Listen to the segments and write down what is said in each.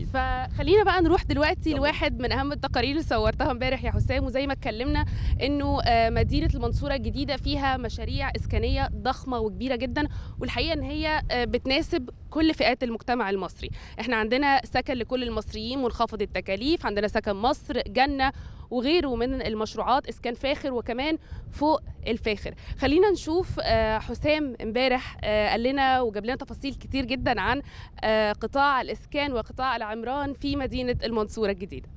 فخلينا بقى نروح دلوقتي لواحد من أهم التقارير اللي صورتها امبارح. يا حسام وزي ما اتكلمنا إنه آه، مدينة المنصورة الجديدة فيها مشاريع إسكانية ضخمة وكبيرة جدا والحقيقة إن هي آه، بتناسب كل فئات المجتمع المصري. إحنا عندنا سكن لكل المصريين منخفض التكاليف عندنا سكن مصر جنة وغيره من المشروعات اسكان فاخر وكمان فوق الفاخر. خلينا نشوف آه، حسام امبارح آه، قال لنا وجاب لنا تفاصيل كتير جدا عن آه، قطاع الإسكان وقطاع العمران في مدينة المنصورة الجديدة.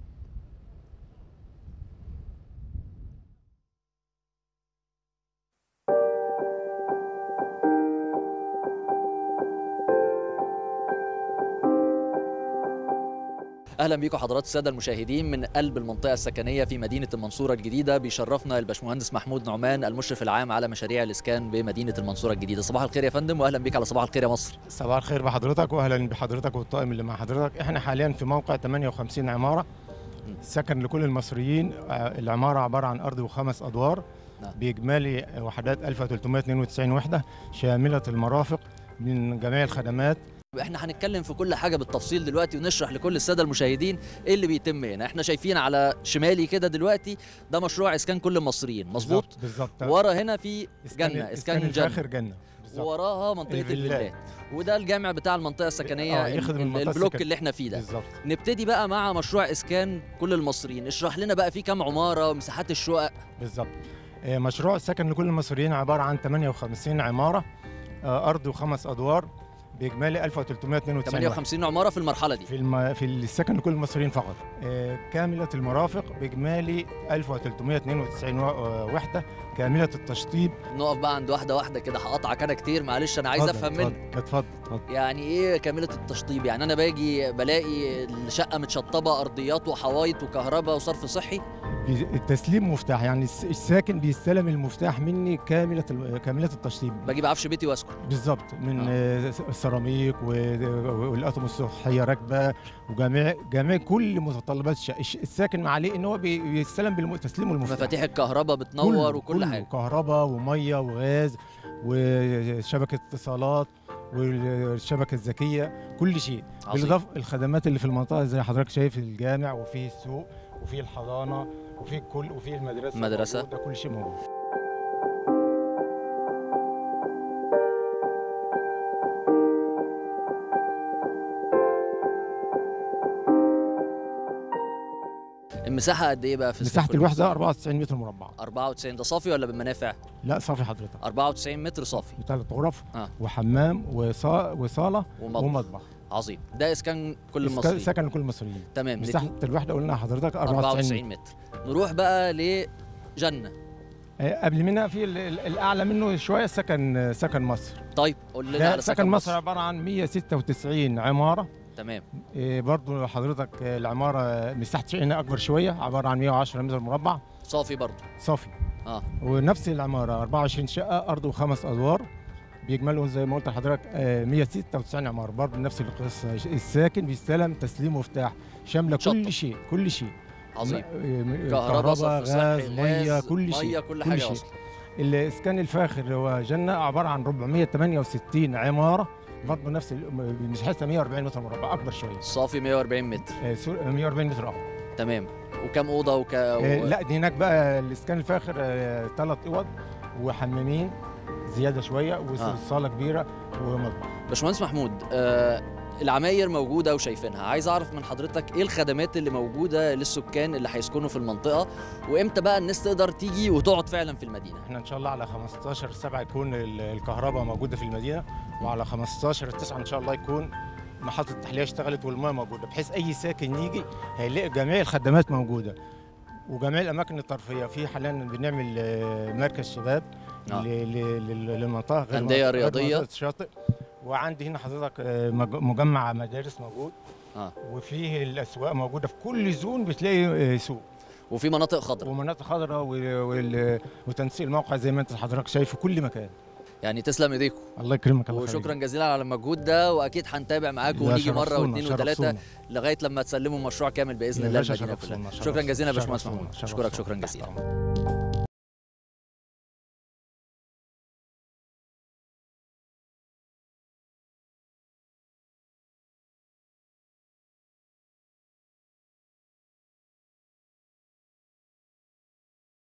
أهلا بيكم حضرات السادة المشاهدين من قلب المنطقة السكنية في مدينة المنصورة الجديدة. بيشرفنا الباشمهندس محمود نعمان المشرف العام على مشاريع الإسكان بمدينة المنصورة الجديدة. صباح الخير يا فندم وأهلا بيك على صباح الخير يا مصر. صباح الخير بحضرتك وأهلا بحضرتك والطاقم اللي مع حضرتك. إحنا حاليا في موقع 58 عمارة سكن لكل المصريين. آه، العمارة عبارة عن أرض وخمس أدوار نعم. بإجمالي وحدات 1392 وحدة شاملة المرافق من جميع الخدمات إحنا هنتكلم في كل حاجة بالتفصيل دلوقتي ونشرح لكل السادة المشاهدين إيه اللي بيتم هنا. إحنا شايفين على شمالي كده دلوقتي ده مشروع إسكان كل المصريين. مظبوط؟ بالظبط. ورا هنا في إسكان- جنة إسكان جنه جنة. بالظبط. ووراها منطقة الفيلات. وده الجامع بتاع المنطقة السكنية آه، يخدم البلوك السكن- اللي إحنا فيه ده. بالظبط. نبتدي بقى مع مشروع إسكان كل المصريين. اشرح لنا بقى في كام عمارة ومساحات الشقق. بالظبط. آه، مشروع سكن لكل المصريين عبارة عن 58 عمارة آه، أرض وخمس أدوار. بإجمالي 1392 وحدة. 58 عماره في المرحلة دي. في الم... في السكن لكل المصريين فقط. آه، كاملة المرافق بإجمالي 1392 و- آه، كاملة التشطيب. نقف بقى عند واحدة واحدة كده هقطعك أنا كتير معلش أنا عايز أفهم منك. اتفضل اتفضل. يعني إيه كاملة التشطيب؟ يعني أنا باجي بلاقي الشقة متشطبة أرضيات وحوايط وكهرباء وصرف صحي؟ التسليم مفتاح. يعني الس- الساكن بيستلم المفتاح مني كاملة ال- كاملة التشطيب. باجي بعفش بيتي وأسكن. بالظبط. من آه. السيراميك و- والأطقم الصحية راكبة وجميع جميع كل متطلبات الساكن عليه إن هو بي- بيستلم بالتسليم المفتاح. مفاتيح الكهرباء بتنور وكل حاجة. كهرباء ومية وغاز وشبكة اتصالات والشبكة الذكية كل شيء. عظيم. بالإضافة الخدمات اللي في المنطقة زي حضرتك شايف الجامع وفيه السوق وفيه الحضانة وفيه كل وفيه المدرسة. مدرسة. موجودة، كل شيء موجود. المساحة قد إيه بقى في مساحة؟ الوحدة 94 متر مربع. 94 ده صافي ولا بالمنافع؟ لا صافي حضرتك. 94 متر صافي. ثلاث غرف آه. وحمام وصا... وصالة ومطبخ. ومطبخ. عظيم. ده إسكان كل المصريين. سكن لكل المصريين. تمام. مساحة الوحدة قلنا لحضرتك 94 94 متر. نروح بقى لجنه آه، قبل منها في ال- ال- الأعلى منه شوية سكن سكن مصر. طيب قول لنا على سكن مصر عبارة عن 196 عمارة. تمام. آه، برضو حضرتك آه، العمارة مساحة شقنا أكبر شوية عبارة عن 110 متر مربع. صافي برضه صافي. آه. ونفس العمارة 24 شقة أرض وخمس أدوار. بيجملهم زي ما قلت لحضرتك آه، 196 عمارة. برضه نفس القصة الساكن بيستلم تسليم مفتاح شاملة شطة. كل شيء كل شيء. عظيم. كهرباء غاز مية كل شيء ميه كل حاجة أصلا. الإسكان الفاخر هو جنة عبارة عن 468 عمارة برضه نفس مساحتها 140 متر مربع أكبر شوية. صافي 140 متر. آه، سو- 140 متر اكبر تمام. وكم أوضة وك آه، و... لا دي هناك بقى الإسكان الفاخر ثلاث أوض وحمامين زيادة شوية آه. وصاله كبيرة ومطبخ. باشمهندس محمود آه العماير موجودة وشايفينها. عايز أعرف من حضرتك إيه الخدمات اللي موجودة للسكان اللي هيسكنوا في المنطقة وإمتى بقى الناس تقدر تيجي وتقعد فعلا في المدينة؟ إحنا إن شاء الله على 15 7 يكون ال- الكهرباء موجودة في المدينة وعلى 15 9 إن شاء الله يكون محطة التحلية اشتغلت والماء موجودة. بحيث أي ساكن يجي هيلاقي جميع الخدمات موجودة وجميع الأماكن الترفيهية. في حاليا بنعمل آه، مركز شباب آه. للمنطقة غير. منطقة الشاطئ. وعندي هنا حضرتك آه، مج- مجمع مدارس موجود. آه. وفيه الأسواق موجودة في كل زون بتلاقي آه، سوق. وفي مناطق خضراء. ومناطق خضراء وتنسيق الموقع زي ما انت حضرتك شايف في كل مكان. يعني تسلم إيديكم. الله يكرمك الله وشكرا. جزيلا على المجهود ده وأكيد هنتابع معاكم ونيجي مرة واثنين وثلاثه. لغاية لما تسلموا مشروع كامل بإذن الله شكرا جزيلا يا باشمهندس محمود. أشكرك شكرا جزيلا.